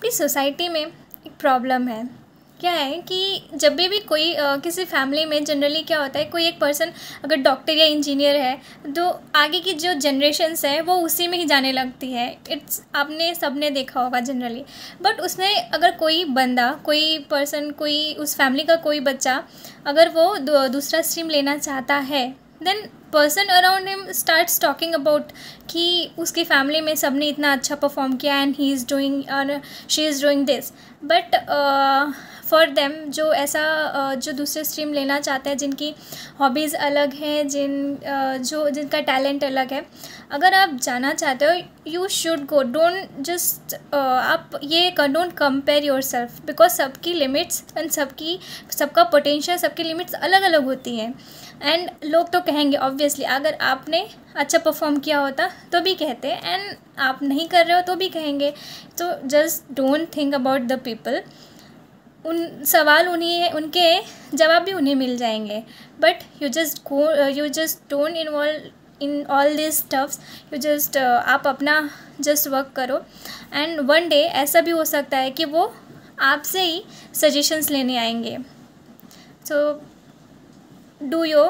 अपनी सोसाइटी में एक प्रॉब्लम है। क्या है कि जब भी भी कोई आ, किसी फैमिली में जनरली क्या होता है कोई एक पर्सन अगर डॉक्टर या इंजीनियर है तो आगे की जो जनरेशन्स है वो उसी में ही जाने लगती है। इट्स आपने सबने देखा होगा जनरली। बट उसमें अगर कोई बंदा कोई पर्सन कोई उस फैमिली का कोई बच्चा अगर वो दूसरा स्ट्रीम लेना चाहता है then person around him start talking about कि उसकी फैमिली में सबने इतना अच्छा परफॉर्म किया and he is doing she is doing this but for them जो ऐसा uh, जो दूसरे स्ट्रीम लेना चाहते हैं जिनकी हॉबीज़ अलग हैं जिन uh, जो जिनका टैलेंट अलग है अगर आप जाना चाहते हो you should go don't just आप ये don't compare yourself because सबकी लिमिट्स एंड सबकी सबका पोटेंशियल सबकी लिमिट्स अलग अलग होती हैं. एंड लोग तो कहेंगे ऑब्वियसली अगर आपने अच्छा परफॉर्म किया होता तो भी कहते हैं एंड आप नहीं कर रहे हो तो भी कहेंगे। तो just don't think about the people उन, सवाल उन्हीं, उनके जवाब भी उन्हें मिल जाएँगे। But you just go you just don't involve in all this stuffs you just आप अपना जस्ट वर्क करो। एंड वन डे ऐसा भी हो सकता है कि वो आपसे ही सजेशंस लेने आएँगे। So do your